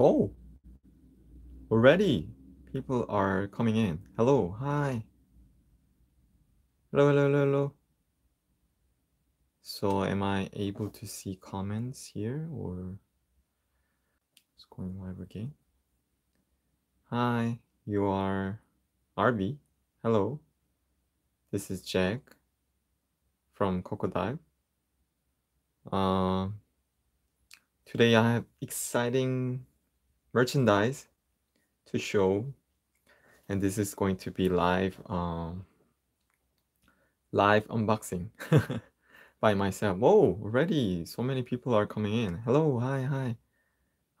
Oh, already people are coming in. Hello, hi. Hello, hello, hello, hello. So am I able to see comments here or it's going live again? Hi, you are Arby. Hello. This is Jack from Cokodive. Uh, today I have exciting merchandise to show and this is going to be live um, live unboxing by myself. Whoa, already so many people are coming in. Hello, hi, hi.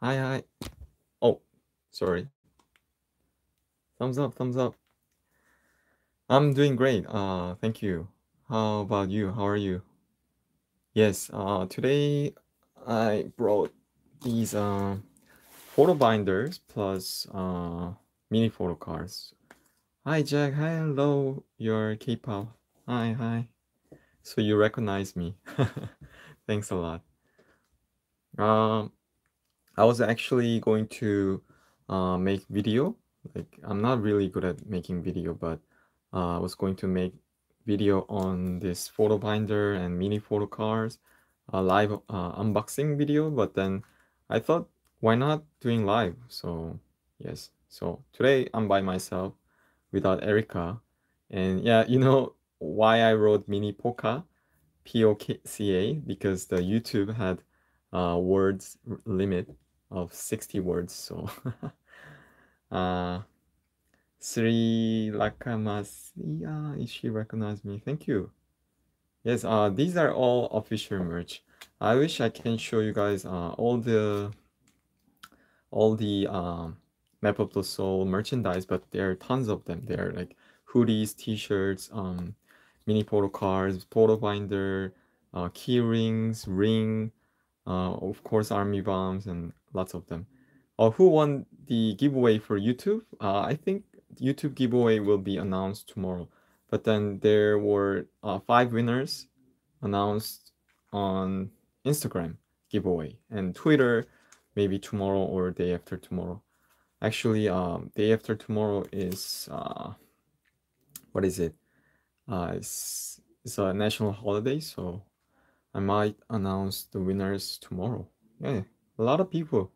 Hi, hi. Oh, sorry. Thumbs up, thumbs up. I'm doing great. Uh, thank you. How about you? How are you? Yes, uh, today I brought these uh, photo binders plus uh, mini photo cards. Hi, Jack. Hi, hello. You're K-pop. Hi, hi. So you recognize me. Thanks a lot. Um, I was actually going to uh, make video. Like I'm not really good at making video, but uh, I was going to make video on this photo binder and mini photo cards, a live uh, unboxing video. But then I thought, why not doing live? So yes. So today I'm by myself without Erica, and yeah, you know why I wrote mini poca, P O K C A, because the YouTube had uh, words limit of 60 words. So uh, Sri Lakamasia, she recognized me. Thank you. Yes, uh, these are all official merch. I wish I can show you guys uh, all the all the um, Map of the Soul merchandise, but there are tons of them. There are like hoodies, t-shirts, um, mini photo cards, photo binder, uh, key rings, ring, uh, of course, army bombs, and lots of them. Uh, who won the giveaway for YouTube? Uh, I think YouTube giveaway will be announced tomorrow. But then there were uh, five winners announced on Instagram giveaway and Twitter, maybe tomorrow or day after tomorrow. Actually, um, day after tomorrow is uh, what is it? Uh, it's, it's a national holiday, so I might announce the winners tomorrow. Yeah, a lot of people.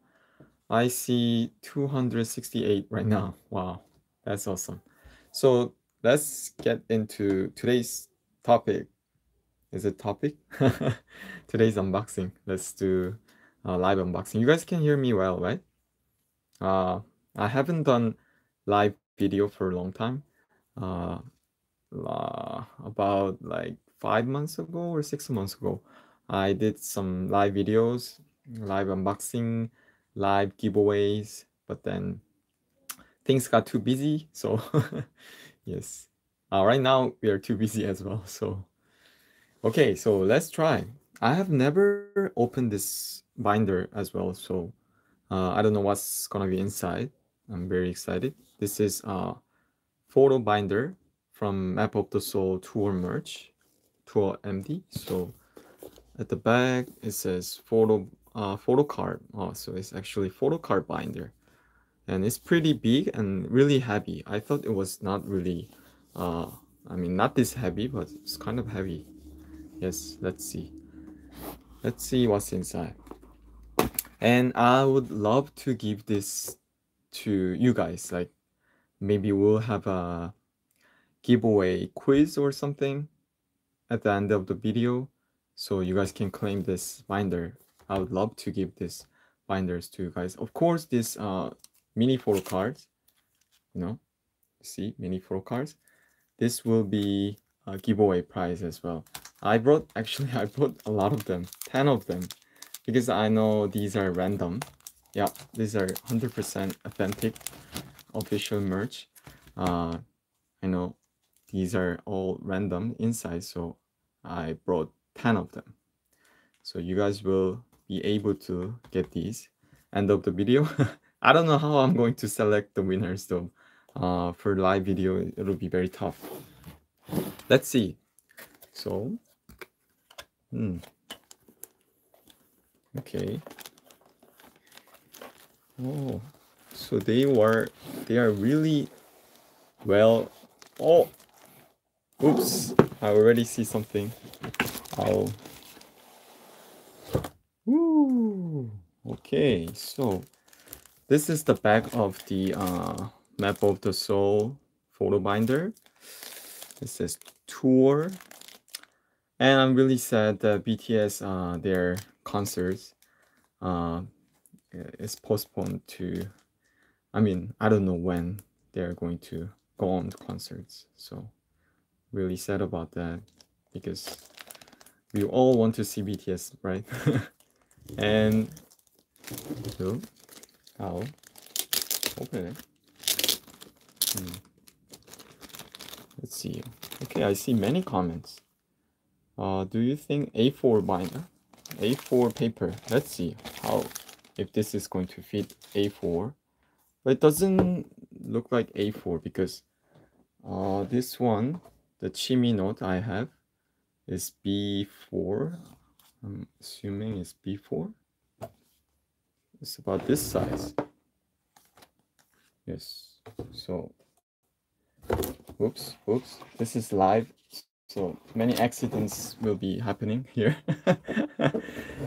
I see 268 right now. Wow, that's awesome. So let's get into today's topic. Is it topic? today's unboxing. Let's do a live unboxing. You guys can hear me well, right? Uh, I haven't done live video for a long time. Uh, uh, about like five months ago or six months ago, I did some live videos, live unboxing, live giveaways, but then things got too busy. So yes, uh, right now we are too busy as well. So okay, so let's try. I have never opened this binder as well, so uh, I don't know what's gonna be inside. I'm very excited. This is a photo binder from Map of the Soul tour merch, tour MD. So at the back it says photo uh, photo card. Oh, so it's actually photo card binder, and it's pretty big and really heavy. I thought it was not really, uh, I mean not this heavy, but it's kind of heavy. Yes, let's see. Let's see what's inside. And I would love to give this to you guys. Like maybe we'll have a giveaway quiz or something at the end of the video so you guys can claim this binder i would love to give this binders to you guys of course this uh mini photo cards you know see mini photo cards this will be a giveaway prize as well i brought actually i brought a lot of them 10 of them because i know these are random. Yeah these are 100 percent authentic official merch. Uh i know these are all random inside so i brought 10 of them. So you guys will be able to get these. End of the video. I don't know how i'm going to select the winners though. Uh, for live video it'll be very tough. Let's see. So hmm. okay Oh, so they were they are really well. Oh, oops! I already see something. I'll. Woo! Okay, so this is the back of the uh, map of the soul photo binder. It says tour, and I'm really sad that BTS uh, their concerts uh, is postponed to. I mean, I don't know when they're going to go on to concerts. So really sad about that because we all want to see BTS, right? and so I'll open it. Hmm. Let's see. Okay, I see many comments. Uh, do you think A4 binder, A4 paper? Let's see how if this is going to fit A4. But it doesn't look like A4 because uh, this one, the Chimi note I have, is B4. I'm assuming it's B4. It's about this size. Yes. So, oops, oops. This is live. So many accidents will be happening here.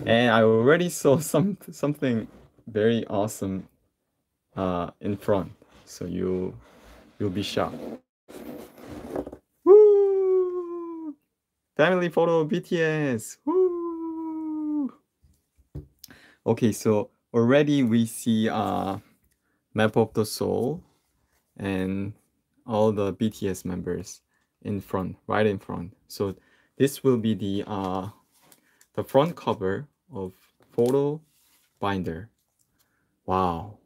and I already saw some something very awesome uh, in front. So you you'll be shocked. Woo! Family photo BTS. Woo! Okay, so already we see uh map of the soul and all the BTS members in front, right in front. So this will be the uh the front cover of photo binder. Wow.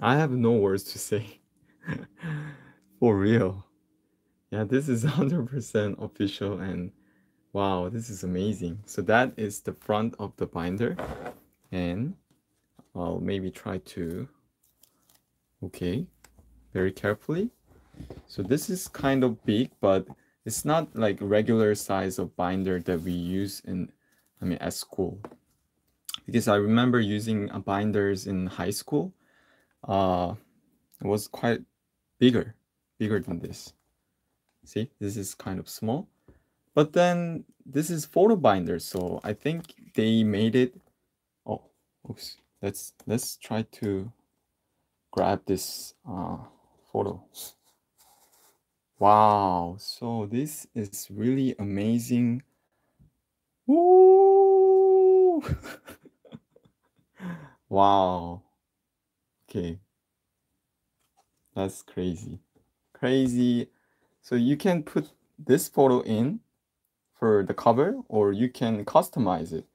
I have no words to say. For real. Yeah, this is 100% official and wow, this is amazing. So that is the front of the binder and I'll maybe try to okay, very carefully. So this is kind of big, but it's not like regular size of binder that we use in, I mean, at school. Because I remember using binders in high school. Uh, it was quite bigger, bigger than this. See, this is kind of small. But then this is photo binder, so I think they made it. Oh, oops. Let's let's try to grab this uh, photo. Wow, so this is really amazing. Woo! wow. Okay. That's crazy. Crazy. So you can put this photo in for the cover or you can customize it.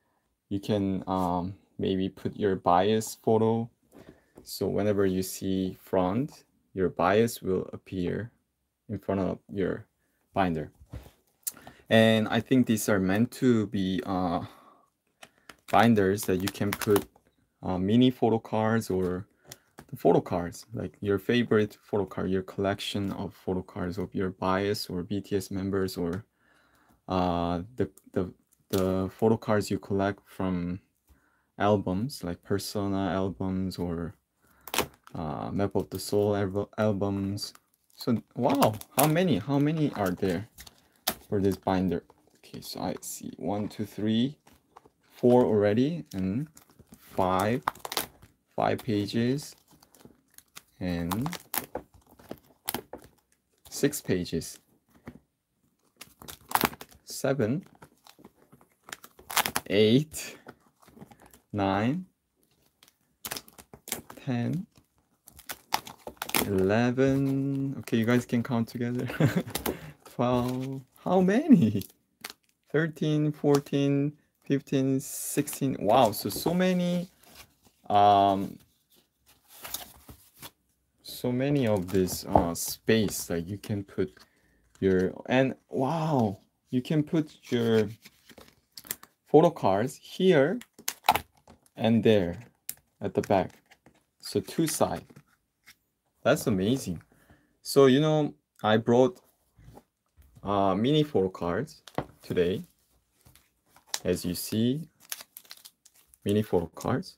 You can um, maybe put your bias photo. So whenever you see front, your bias will appear in front of your binder. And I think these are meant to be uh, binders that you can put uh, mini photo cards or photo cards, like your favorite photo card, your collection of photo cards of your bias or BTS members or uh, the, the, the photo cards you collect from albums like Persona albums or uh, Map of the Soul al albums. So wow, how many? How many are there for this binder? Okay, so I see one, two, three, four already, and five, five pages, and six pages, seven, eight, nine, ten, eleven. Okay, you guys can count together. 12. How many? 13, 14, 15, 16. Wow, so so many um so many of this uh space like you can put your and wow, you can put your photo cards here and there at the back. So two side. That's amazing. So you know, I brought uh, mini photo cards today. As you see, mini photo cards.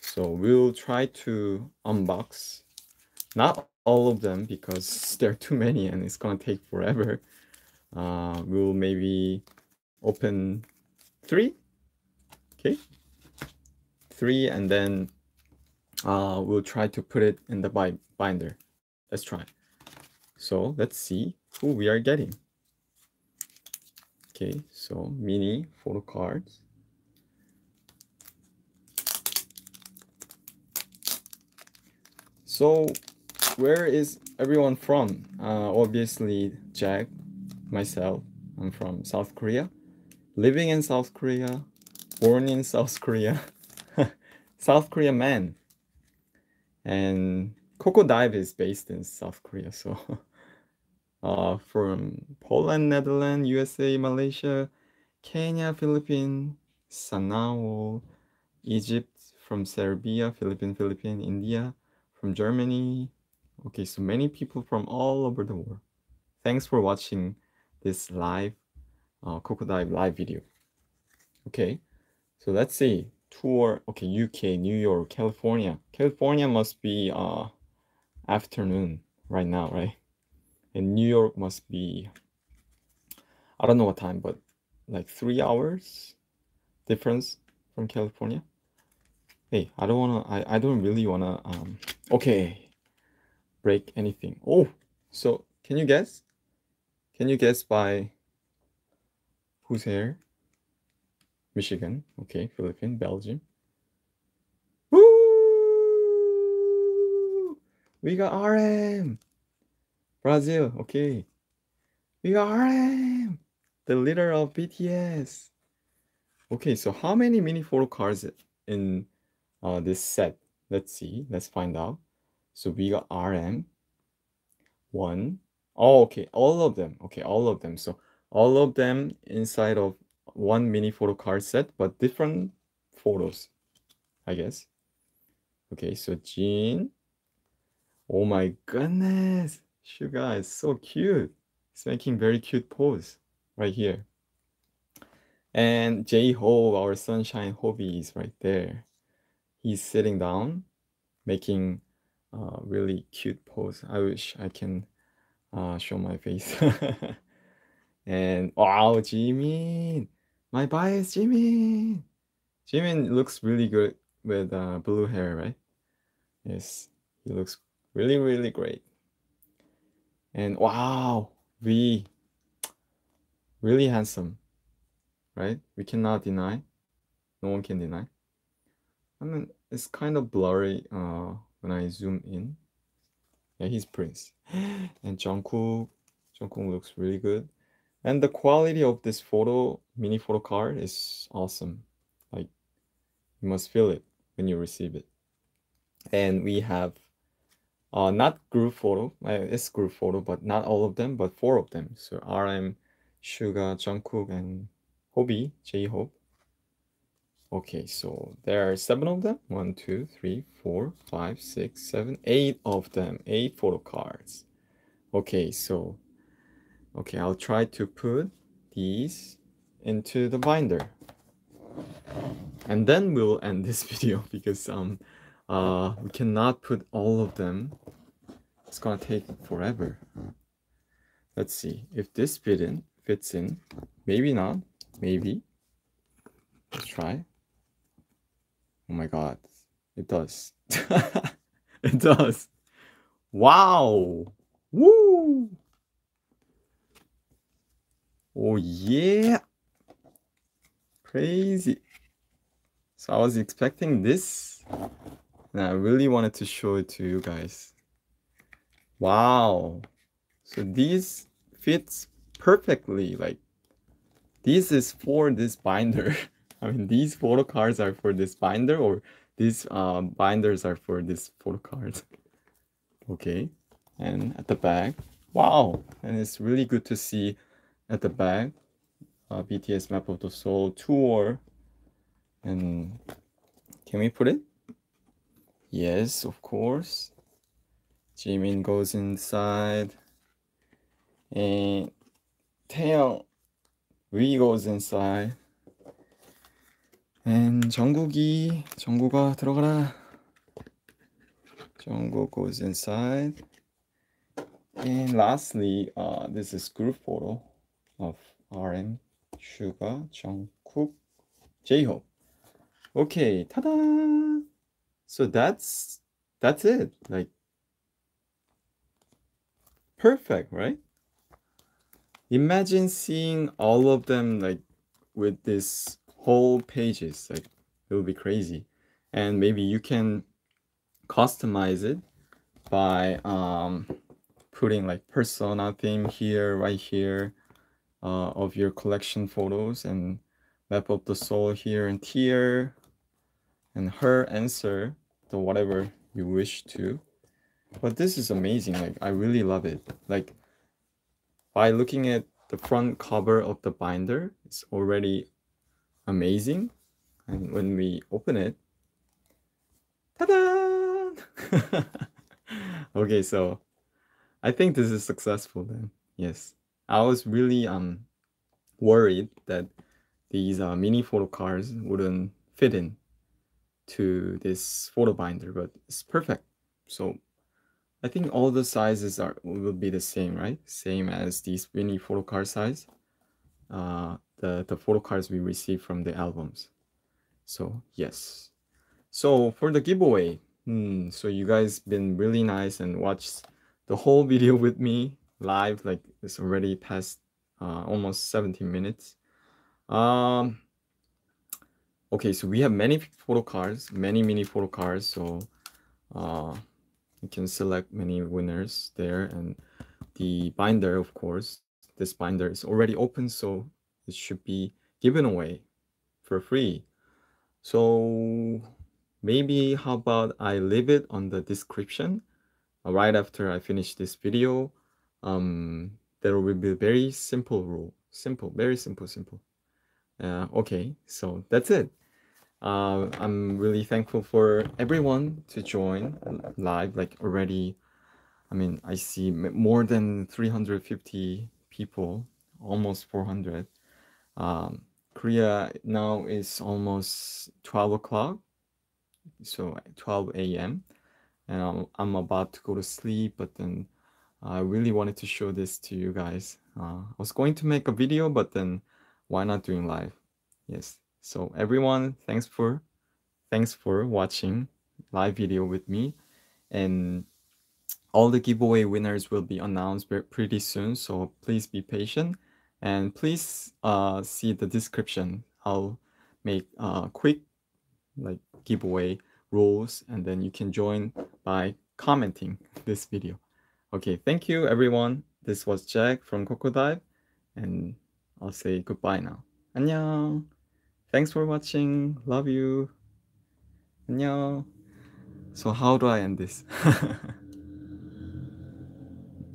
So we'll try to unbox not all of them because there are too many and it's gonna take forever. Uh, we'll maybe open three, okay, three, and then uh, we'll try to put it in the binder. Let's try. So let's see who we are getting. Okay, so mini photo cards. So where is everyone from? Uh, obviously, Jack, myself, I'm from South Korea. Living in South Korea, born in South Korea, South Korea man. And Cokodive is based in South Korea, so uh, from Poland, Netherlands, USA, Malaysia, Kenya, Philippines, Sanao, Egypt, from Serbia, Philippines, Philippines, India, from Germany, Okay, so many people from all over the world. Thanks for watching this live uh, Cokodive live video. Okay, so let's see. Tour, okay, UK, New York, California. California must be uh, afternoon right now, right? And New York must be, I don't know what time, but like three hours difference from California. Hey, I don't wanna, I, I don't really wanna, um, okay, break anything. Oh, so can you guess? Can you guess by who's here? Michigan, okay, Philippines, Belgium. Woo! We got RM. Brazil, okay. We got RM, the leader of BTS. Okay, so how many mini photo cards in uh, this set? Let's see. Let's find out. So we got Rm, one. Oh, okay, all of them. Okay, all of them. So all of them inside of one mini photo card set, but different photos, I guess. Okay, so Jin. Oh my goodness. Suga is so cute. He's making very cute pose right here. And J-Hope, our sunshine Hobi is right there. He's sitting down, making uh, really cute pose. I wish I can uh, show my face. and wow, Jimin! My bias, Jimin! Jimin looks really good with uh, blue hair, right? Yes, he looks really, really great. And wow, V, really handsome, right? We cannot deny. No one can deny. I mean, it's kind of blurry uh, when I zoom in. Yeah, he's Prince. And Jungkook, Jungkook looks really good. And the quality of this photo, mini photo card is awesome. Like, you must feel it when you receive it. And we have uh, not group photo, uh, it's group photo, but not all of them, but four of them. So RM, Suga, Jungkook, and Hobi, J-Hope. Okay, so there are seven of them. One, two, three, four, five, six, seven, eight of them. Eight photo cards. Okay, so okay, I'll try to put these into the binder. And then we'll end this video because um uh we cannot put all of them. It's gonna take forever. Let's see if this fit in fits in. Maybe not. Maybe. Let's try. Oh my god. It does. it does. Wow. Woo. Oh yeah. Crazy. So I was expecting this. And I really wanted to show it to you guys. Wow. So these fits perfectly. Like this is for this binder. I mean, these photo cards are for this binder or these uh, binders are for this photo cards. okay, and at the back, wow, and it's really good to see at the back uh, BTS Map of the Soul tour. And can we put it? Yes, of course. Jimin goes inside. And Taeyong, we goes inside. And 정국이 정국아 들어가라. Jungkook goes inside. And lastly, uh, this is group photo of RM, Suga, Jungkook, J-Hope. Okay, ta-da! So that's that's it. Like perfect, right? Imagine seeing all of them like with this whole pages. Like it would be crazy. And maybe you can customize it by um, putting like persona theme here, right here, uh, of your collection photos and map of the soul here and here, and her answer to whatever you wish to. But this is amazing. Like I really love it. Like by looking at the front cover of the binder, it's already amazing. And when we open it, ta-da! okay, so I think this is successful then. Yes. I was really um worried that these uh, mini photo cards wouldn't fit in to this photo binder, but it's perfect. So I think all the sizes are will be the same, right? Same as these mini photo card size. Uh, the, the photo cards we receive from the albums. So yes. So for the giveaway, hmm, so you guys been really nice and watched the whole video with me live. Like it's already past uh, almost 17 minutes. Um, okay, so we have many photo cards, many mini photo cards. So uh, you can select many winners there and the binder, of course, this binder is already open, so it should be given away for free. So maybe how about I leave it on the description uh, right after I finish this video. Um, there will be a very simple rule. Simple, very simple, simple. Uh, okay, so that's it. Uh, I'm really thankful for everyone to join live. Like already, I mean, I see more than 350 people, almost 400. Um, Korea now is almost 12 o'clock, so 12 a.m. And I'm, I'm about to go to sleep, but then I really wanted to show this to you guys. Uh, I was going to make a video, but then why not doing live? Yes. So everyone, thanks for thanks for watching live video with me, and all the giveaway winners will be announced pretty soon. So please be patient, and please uh, see the description. I'll make uh, quick like giveaway rules, and then you can join by commenting this video. Okay, thank you everyone. This was Jack from Cokodive, and I'll say goodbye now. 안녕. Thanks for watching. Love you. 안녕. So how do I end this?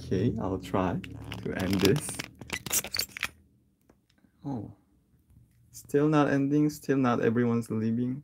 okay, I'll try to end this. Oh. Still not ending, still not everyone's leaving.